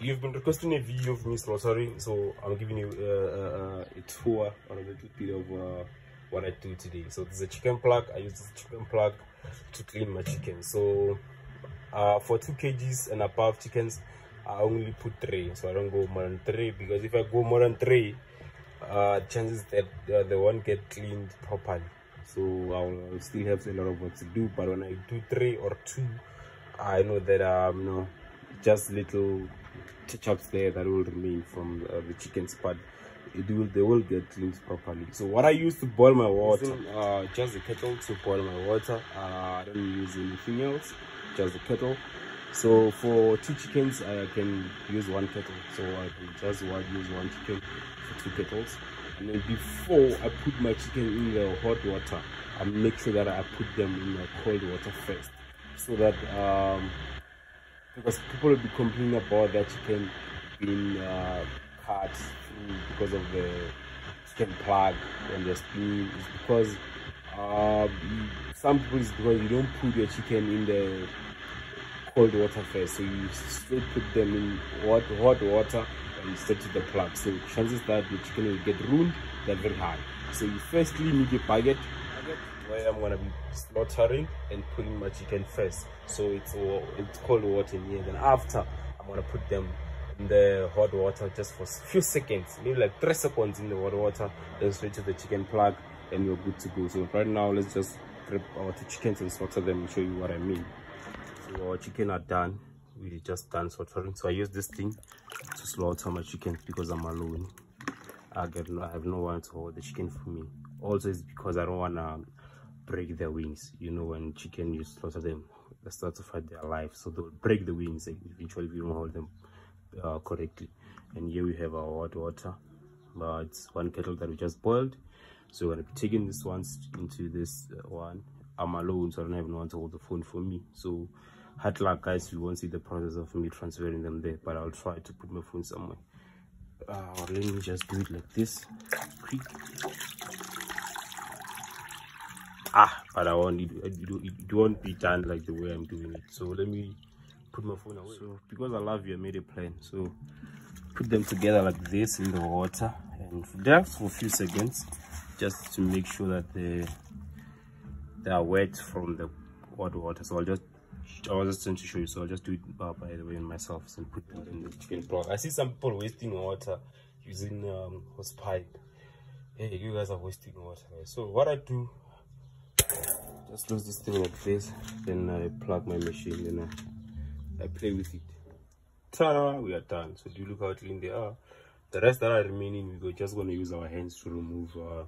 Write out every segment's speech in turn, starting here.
you've been requesting a video of me slaughtering, so I'm giving you uh, uh, a tour on a little bit of uh, what I do today. So there's a chicken plucker. I use this chicken plucker to clean my chicken. So uh, for two kgs and above chickens, I only put three. So I don't go more than three because if I go more than three, uh, chances that uh, they won't get cleaned properly. So I'll, I'll still have a lot of work to do. But when I do three or two, I know that um, you know, just little touch-ups there that will remain from uh, the chickens, but it will they will get cleaned properly. So what I use to boil my water, uh, just the kettle to boil my water. Uh, I don't use anything else, just the kettle. So for two chickens, I can use one kettle. So I can just use one chicken for two kettles. And then before I put my chicken in the hot water, I make sure that I put them in the cold water first, so that um, because people will be complaining about their chicken being uh, cut because of the chicken plucker when they're spinning. It's because uh, some people it's because you don't put your chicken in the cold water first, so you still put them in hot hot water and you set the plug. So chances that the chicken will get ruined, they're very high. So you firstly need a bucket where I'm gonna be slaughtering and putting my chicken first. So it's it's cold water in here. Then after I'm gonna put them in the hot water just for a few seconds, maybe like three seconds in the hot water, then straight to the chicken plucker and you're good to go. So right now let's just prep our two chickens and slaughter them and show you what I mean. So our chicken are done. We just done slaughtering. So I use this thing to slaughter my chickens because I'm alone. I get I have no one to hold the chicken for me. Also, it's because I don't wanna break their wings. You know, when chicken you slaughter them, they start to fight their life, so they'll break the wings eventually if you don't hold them uh, correctly. And here we have our hot water, but it's one kettle that we just boiled. So we're gonna be taking this one into this uh, one. I'm alone, so I don't have no one to hold the phone for me. So hard luck, guys. You won't see the process of me transferring them there, but I'll try to put my phone somewhere. Uh, let me just do it like this, quick ah but i want it, it, won't be done like the way i'm doing it so let me put my phone away so because i love you i made a plan so put them together like this in the water and just for a few seconds just to make sure that they they are wet from the hot water so i'll just I was just trying to show you, so I'll just do it uh, by the way myself and put them in the chicken plucker. I see some people wasting water using um, hose pipe. Hey, you guys are wasting water. So what I do, just close this thing like this then i plug my machine then i, I play with it. Ta we are done. So do you look how clean they are the rest that are remaining we're just going to use our hands to remove uh,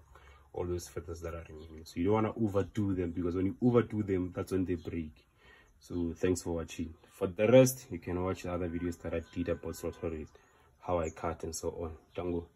all those feathers that are remaining. So you don't want to overdo them because when you overdo them that's when they break. So thanks for watching. For the rest you can watch the other videos that i did about slaughtering how i cut and so on. Django.